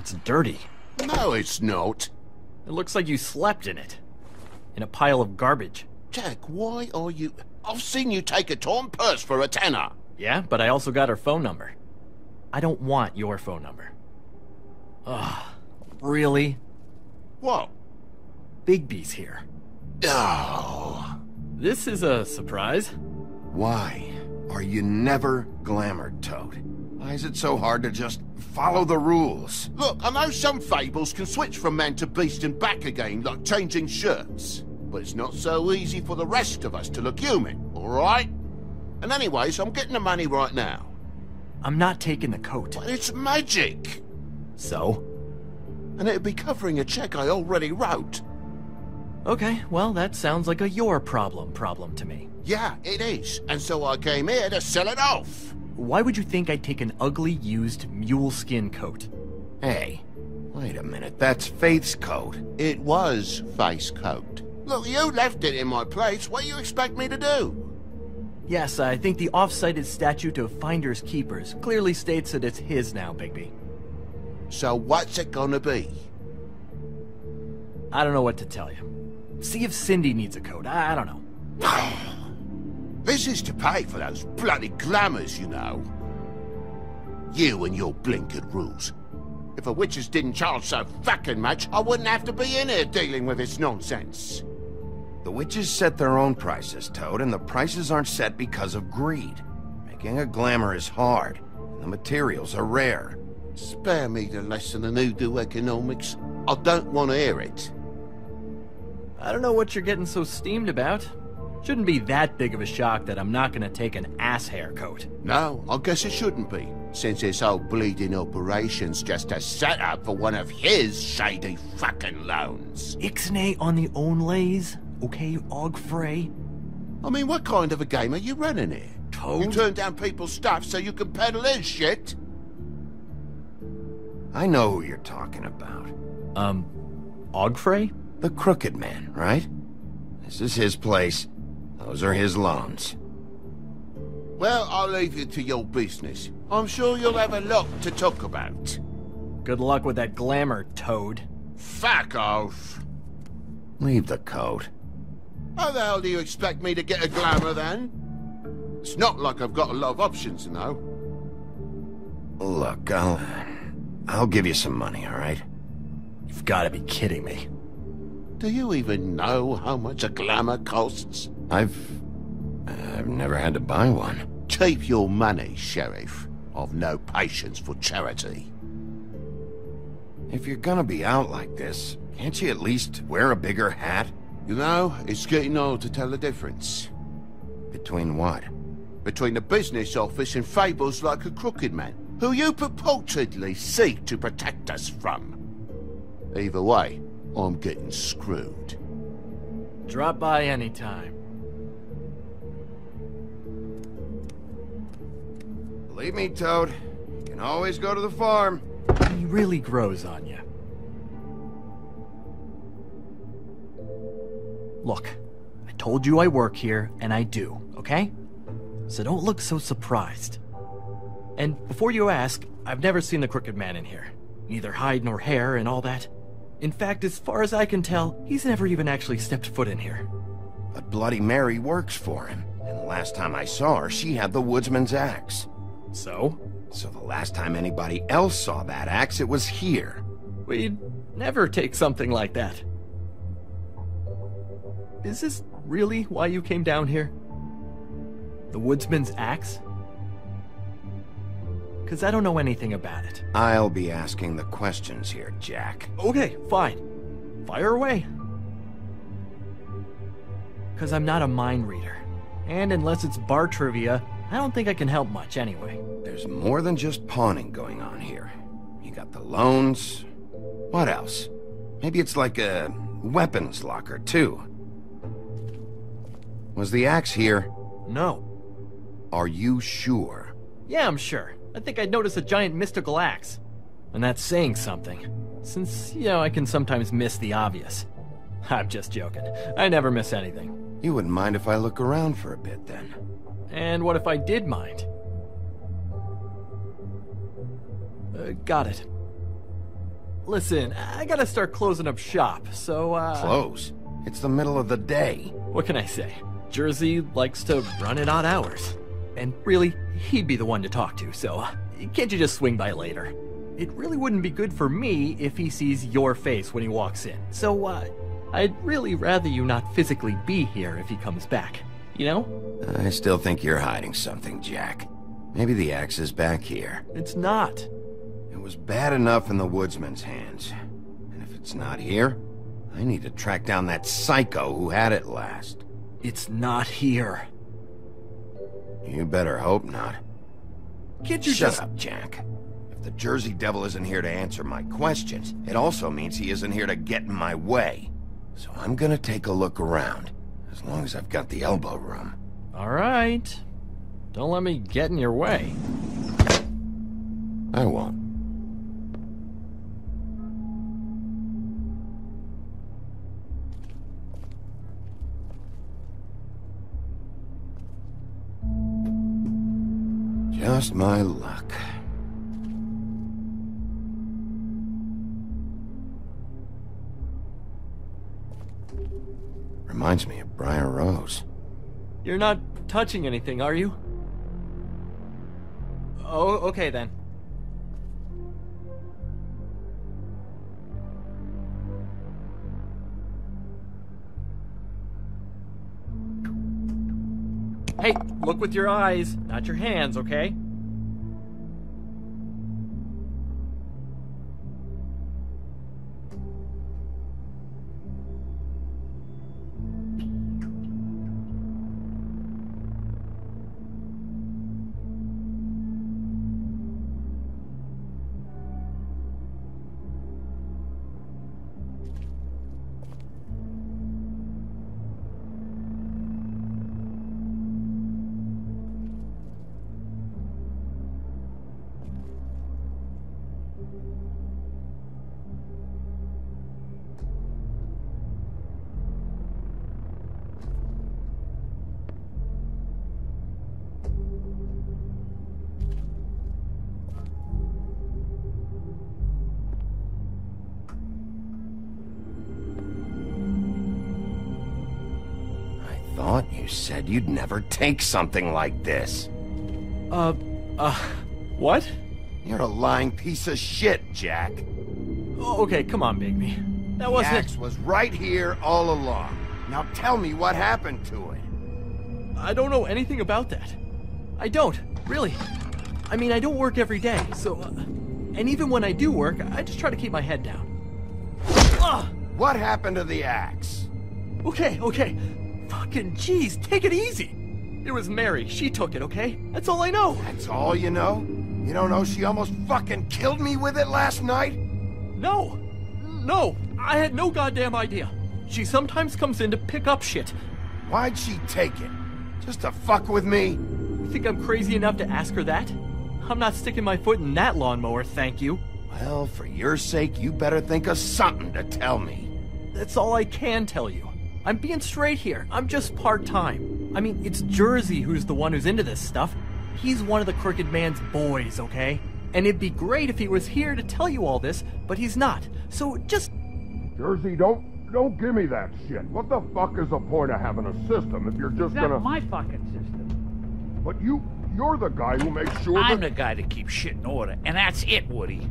It's dirty. No, it's not. It looks like you slept in it. In a pile of garbage. Jack, why are you... I've seen you take a torn purse for a tenner. Yeah, but I also got her phone number. I don't want your phone number. Ugh, really? What? Bigby's here. Oh. This is a surprise. Why are you never glamored, Toad? Why is it so hard to just follow the rules? Look, I know some fables can switch from man to beast and back again, like changing shirts. But it's not so easy for the rest of us to look human, alright? And anyways, I'm getting the money right now. I'm not taking the coat. But it's magic! So? And it'd be covering a check I already wrote. Okay, well, that sounds like a your problem problem to me. Yeah, it is. And so I came here to sell it off. Why would you think I'd take an ugly, used mule skin coat? Hey, wait a minute. That's Faith's coat. It was Faith's coat. Look, you left it in my place. What do you expect me to do? Yes, I think the off-cited statute of Finders Keepers clearly states that it's his now, Bigby. So what's it gonna be? I don't know what to tell you. See if Cindy needs a coat. I, I don't know. This is to pay for those bloody glamours, you know. You and your blinkered rules. If the witches didn't charge so fucking much, I wouldn't have to be in here dealing with this nonsense. The witches set their own prices, Toad, and the prices aren't set because of greed. Making a glamour is hard, and the materials are rare. Spare me the lesson in hoodoo economics. I don't want to hear it. I don't know what you're getting so steamed about. Shouldn't be that big of a shock that I'm not gonna take an ass hair coat. No, I guess it shouldn't be, since this whole bleeding operation's just a setup for one of his shady fucking loans. Ixnay on the own lays, okay, Og Frey? I mean, what kind of a game are you running here? Toad? You turn down people's stuff so you can peddle his shit? I know who you're talking about. Um, Og Frey? The Crooked Man, right? This is his place. Those are his loans. Well, I'll leave you to your business. I'm sure you'll have a lot to talk about. Good luck with that glamour, Toad. Fuck off. Leave the coat. How the hell do you expect me to get a glamour then? It's not like I've got a lot of options, you know. Look, I'll... I'll give you some money, all right? You've gotta be kidding me. Do you even know how much a glamour costs? I've... I've never had to buy one. Keep your money, Sheriff. I've no patience for charity. If you're gonna be out like this, can't you at least wear a bigger hat? You know, it's getting old to tell the difference. Between what? Between the business office and fables like a crooked man, who you purportedly seek to protect us from. Either way, I'm getting screwed. Drop by anytime. Believe me, Toad. You can always go to the farm. He really grows on you. Look, I told you I work here, and I do, okay? So don't look so surprised. And before you ask, I've never seen the Crooked Man in here. Neither hide nor hair and all that. In fact, as far as I can tell, he's never even actually stepped foot in here. But Bloody Mary works for him. And the last time I saw her, she had the woodsman's axe. So? So the last time anybody else saw that axe, it was here. We'd never take something like that. Is this really why you came down here? The woodsman's axe? Because I don't know anything about it. I'll be asking the questions here, Jack. Okay, fine. Fire away. Because I'm not a mind reader. And unless it's bar trivia, I don't think I can help much anyway. There's more than just pawning going on here. You got the loans. What else? Maybe it's like a weapons locker, too. Was the axe here? No. Are you sure? Yeah, I'm sure. I think I'd notice a giant mystical axe. And that's saying something. Since, you know, I can sometimes miss the obvious. I'm just joking. I never miss anything. You wouldn't mind if I look around for a bit, then. And what if I did mind? Uh, got it. listen, I gotta start closing up shop, so, uh. Close. It's the middle of the day. What can I say? Jersey likes to run at odd hours. And really, he'd be the one to talk to, so can't you just swing by later? It really wouldn't be good for me if he sees your face when he walks in, so, uh, I'd really rather you not physically be here if he comes back. You know? I still think you're hiding something, Jack. Maybe the axe is back here. It's not. It was bad enough in the woodsman's hands. And if it's not here, I need to track down that psycho who had it last. It's not here. You better hope not. Can't you Shut just... up, Jack. If the Jersey Devil isn't here to answer my questions, it also means he isn't here to get in my way. So I'm gonna take a look around, as long as I've got the elbow room. All right. Don't let me get in your way. I won't. Just my luck. Reminds me of Briar Rose. You're not touching anything, are you? Oh, okay then. Hey, look with your eyes, not your hands, okay? Thought you said you'd never take something like this. Uh, uh, what? You're a lying piece of shit, Jack. Oh, okay, come on, Bigby. That The wasn't. axe was right here all along. Now tell me what happened to it. I don't know anything about that. I don't, really. I mean, I don't work every day, so. Uh, and even when I do work, I just try to keep my head down. Ugh! What happened to the axe? Okay, okay. Fucking jeez, take it easy. It was Mary. She took it, okay? That's all I know. That's all you know? You don't know she almost fucking killed me with it last night? No! No! I had no goddamn idea. She sometimes comes in to pick up shit. Why'd she take it? Just to fuck with me? You think I'm crazy enough to ask her that? I'm not sticking my foot in that lawnmower, thank you. Well, for your sake, you better think of something to tell me. That's all I can tell you. I'm being straight here. I'm just part time. I mean, it's Jersey who's the one who's into this stuff. He's one of the Crooked Man's boys, okay? And it'd be great if he was here to tell you all this, but he's not. So just. Jersey, don't don't give me that shit. What the fuck is the point of having a system if you're just That's gonna? my fucking system. But you you're the guy who makes sure I'm that. the guy that keeps shit in order, and that's it, Woody.